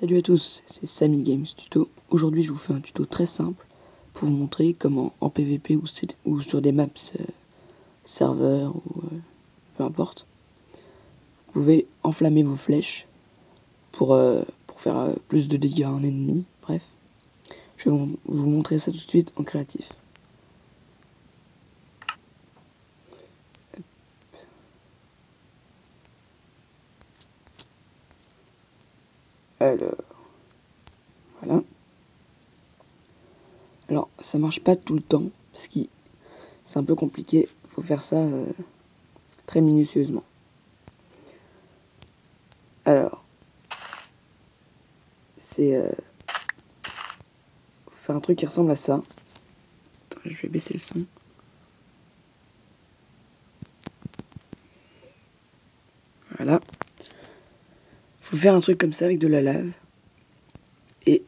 Salut à tous, c'est Samy Games Tuto. Aujourd'hui, je vous fais un tuto très simple pour vous montrer comment en PVP ou, sur des maps euh, serveurs ou euh, peu importe, vous pouvez enflammer vos flèches pour, euh, pour faire plus de dégâts à un ennemi. Bref, je vais vous montrer ça tout de suite en créatif. Alors, voilà. Alors, ça marche pas tout le temps, parce que c'est un peu compliqué. Il faut faire ça euh, très minutieusement. Alors, c'est euh, faire un truc qui ressemble à ça. je vais baisser le son. Voilà faut faire un truc comme ça avec de la lave. Et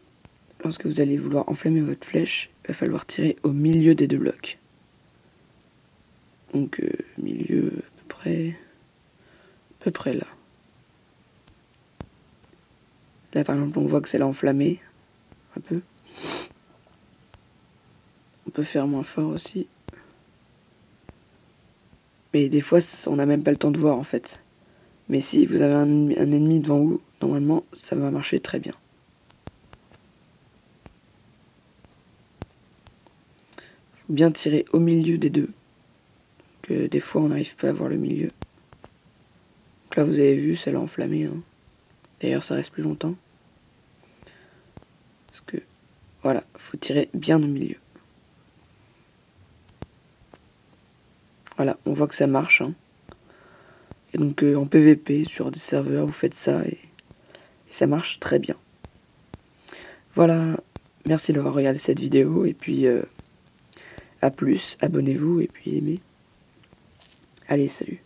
lorsque vous allez vouloir enflammer votre flèche, il va falloir tirer au milieu des deux blocs. Donc euh, milieu à peu près, à peu près là. Là par exemple on voit que c'est là enflammé, un peu. On peut faire moins fort aussi. Mais des fois on n'a même pas le temps de voir en fait. Mais si vous avez un, ennemi devant vous, normalement, ça va marcher très bien. Faut bien tirer au milieu des deux. Que des fois, on n'arrive pas à voir le milieu. Donc là, vous avez vu, ça l'a enflammé. Hein. D'ailleurs, ça reste plus longtemps. Parce que, voilà, faut tirer bien au milieu. Voilà, on voit que ça marche. Hein. Et donc euh, en PVP sur des serveurs, vous faites ça et, ça marche très bien. Voilà, merci d'avoir regardé cette vidéo et puis euh, à plus, abonnez-vous et puis aimez. Allez, salut.